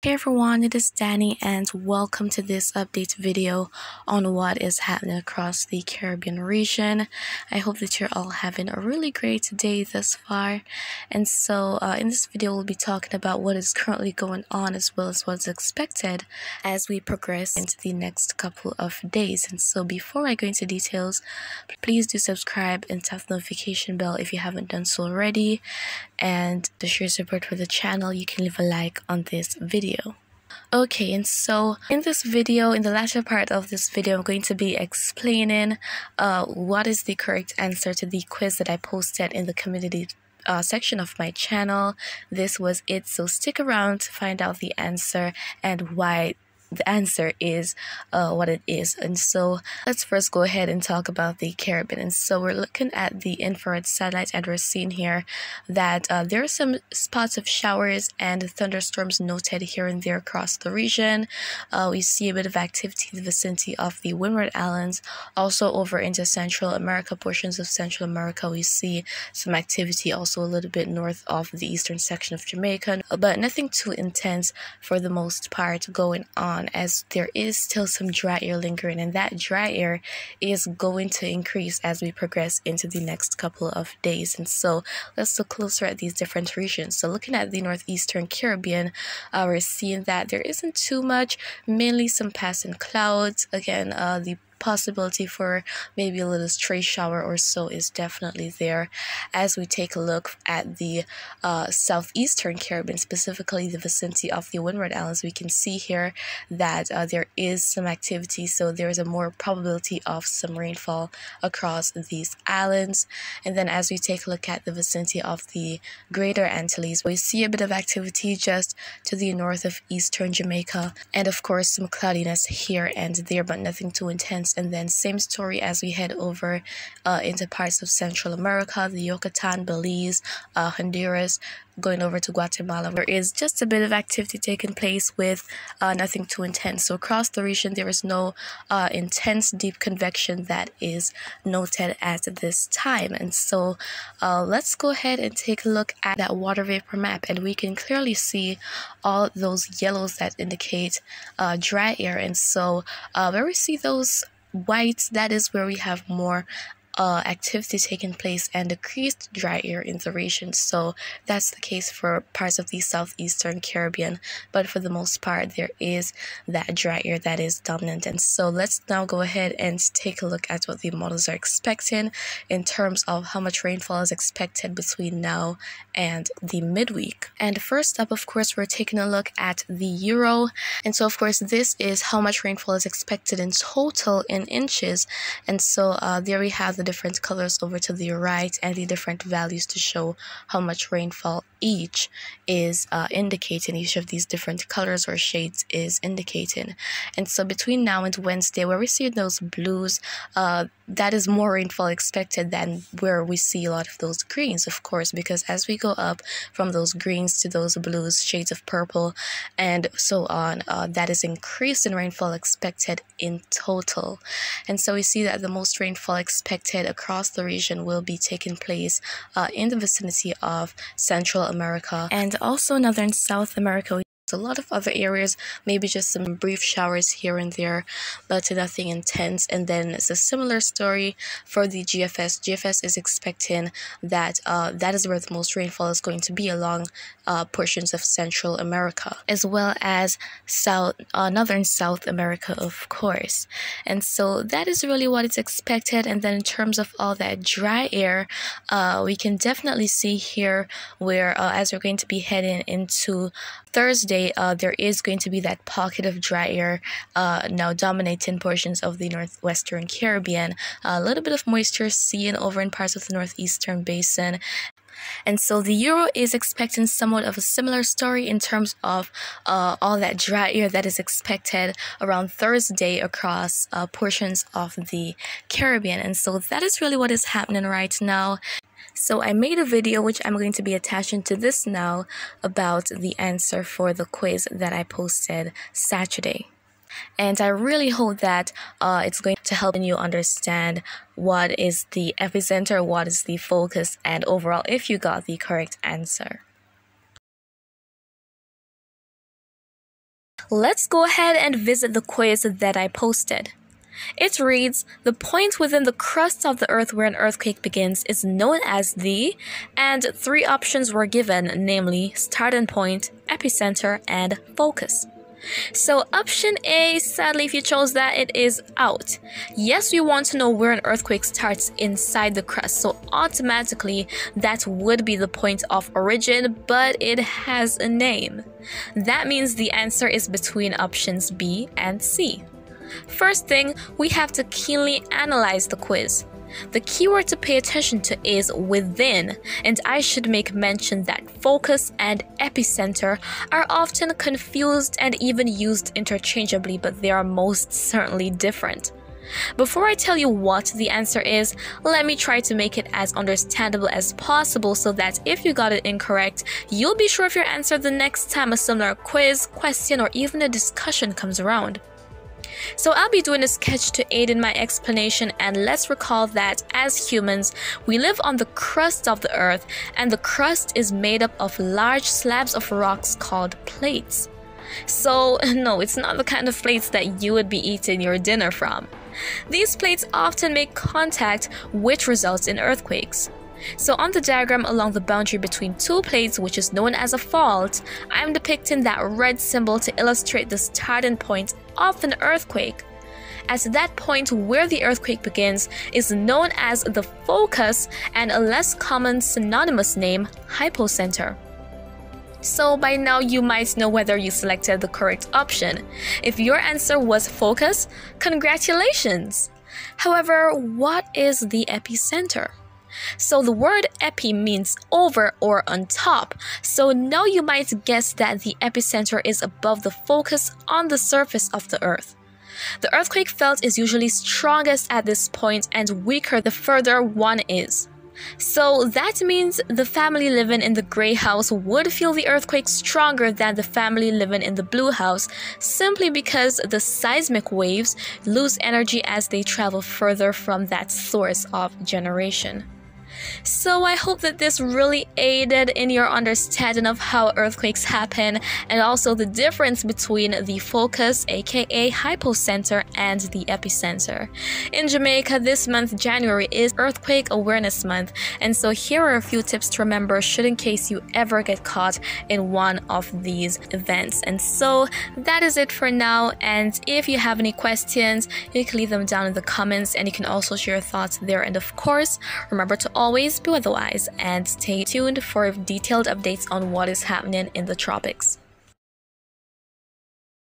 Hey everyone, it is Danny and welcome to this update video on what is happening across the Caribbean region. I hope that you're all having a really great day thus far. And so uh, in this video, we'll be talking about what is currently going on as well as what's expected as we progress into the next couple of days. And so before I go into details, please do subscribe and tap the notification bell if you haven't done so already. And to show support for the channel, you can leave a like on this video video. Okay, and so in this video, in the latter part of this video, I'm going to be explaining uh, what is the correct answer to the quiz that I posted in the community uh, section of my channel. This was it, so stick around to find out the answer and why the answer is uh, what it is. And so let's first go ahead and talk about the Caribbean. And so we're looking at the infrared satellite and we're seeing here that uh, there are some spots of showers and thunderstorms noted here and there across the region. Uh, we see a bit of activity in the vicinity of the Windward Islands. Also over into Central America, portions of Central America, we see some activity also a little bit north of the eastern section of Jamaica, but nothing too intense for the most part going on as there is still some dry air lingering, and that dry air is going to increase as we progress into the next couple of days. And so let's look closer at these different regions. So, looking at the northeastern Caribbean, uh, we're seeing that there isn't too much, mainly some passing clouds. Again, uh, the possibility for maybe a little stray shower or so is definitely there as we take a look at the uh, southeastern Caribbean, specifically the vicinity of the Windward Islands. We can see here that uh, there is some activity, so there is a more probability of some rainfall across these islands. And then as we take a look at the vicinity of the Greater Antilles, we see a bit of activity just to the north of eastern Jamaica, and of course some cloudiness here and there, but nothing too intense and then same story as we head over uh, into parts of Central America, the Yucatan, Belize, uh, Honduras, going over to Guatemala. There is just a bit of activity taking place with uh, nothing too intense. So across the region, there is no uh, intense deep convection that is noted at this time. And so uh, let's go ahead and take a look at that water vapor map and we can clearly see all those yellows that indicate uh, dry air. And so uh, where we see those white, that is where we have more uh, activity taking place and decreased dry air in the region. So that's the case for parts of the southeastern Caribbean. But for the most part, there is that dry air that is dominant. And so let's now go ahead and take a look at what the models are expecting in terms of how much rainfall is expected between now and the midweek. And first up, of course, we're taking a look at the euro. And so, of course, this is how much rainfall is expected in total in inches. And so uh, there we have the different colors over to the right and the different values to show how much rainfall each is uh, indicating each of these different colors or shades is indicating. And so between now and wednesday where we see those blues uh, that is more rainfall expected than where we see a lot of those greens of course because as we go up from those greens to those blues shades of purple and so on uh, that is increased in rainfall expected in total. And so we see that the most rainfall expected across the region will be taking place uh, in the vicinity of central America and also northern South America a lot of other areas, maybe just some brief showers here and there, but nothing intense. And then it's a similar story for the GFS. GFS is expecting that uh, that is where the most rainfall is going to be along uh, portions of Central America, as well as South, uh, Northern South America, of course. And so that is really what is expected. And then in terms of all that dry air, uh, we can definitely see here where uh, as we're going to be heading into Thursday, uh, there is going to be that pocket of dry air uh, now dominating portions of the northwestern Caribbean. a little bit of moisture seen over in parts of the northeastern basin. And so the euro is expecting somewhat of a similar story in terms of uh, all that dry air that is expected around Thursday across uh, portions of the Caribbean. And so that is really what is happening right now. So I made a video which I'm going to be attaching to this now about the answer for the quiz that I posted Saturday. And I really hope that uh, it's going to help you understand what is the epicenter, what is the focus, and overall if you got the correct answer. Let's go ahead and visit the quiz that I posted. It reads The point within the crust of the earth where an earthquake begins is known as the, and three options were given, namely starting point, epicenter, and focus. So option A, sadly if you chose that, it is out. Yes, we want to know where an earthquake starts inside the crust, so automatically that would be the point of origin, but it has a name. That means the answer is between options B and C. First thing, we have to keenly analyze the quiz. The keyword to pay attention to is within, and I should make mention that focus and epicenter are often confused and even used interchangeably, but they are most certainly different. Before I tell you what the answer is, let me try to make it as understandable as possible so that if you got it incorrect, you'll be sure of your answer the next time a similar quiz, question, or even a discussion comes around. So I'll be doing a sketch to aid in my explanation and let's recall that as humans, we live on the crust of the earth and the crust is made up of large slabs of rocks called plates. So no, it's not the kind of plates that you would be eating your dinner from. These plates often make contact which results in earthquakes. So on the diagram along the boundary between two plates, which is known as a fault, I'm depicting that red symbol to illustrate the starting point of an earthquake. At that point where the earthquake begins is known as the focus and a less common synonymous name, hypocenter. So by now you might know whether you selected the correct option. If your answer was focus, congratulations! However, what is the epicenter? So the word epi means over or on top. So now you might guess that the epicenter is above the focus on the surface of the earth. The earthquake felt is usually strongest at this point and weaker the further one is. So that means the family living in the gray house would feel the earthquake stronger than the family living in the blue house simply because the seismic waves lose energy as they travel further from that source of generation. So I hope that this really aided in your understanding of how earthquakes happen and also the difference between the focus, aka hypocenter, and the epicenter. In Jamaica, this month, January, is Earthquake Awareness Month, and so here are a few tips to remember should in case you ever get caught in one of these events. And so that is it for now. And if you have any questions, you can leave them down in the comments and you can also share your thoughts there. And of course, remember to always be weatherwise and stay tuned for detailed updates on what is happening in the tropics.